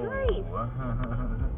Nice.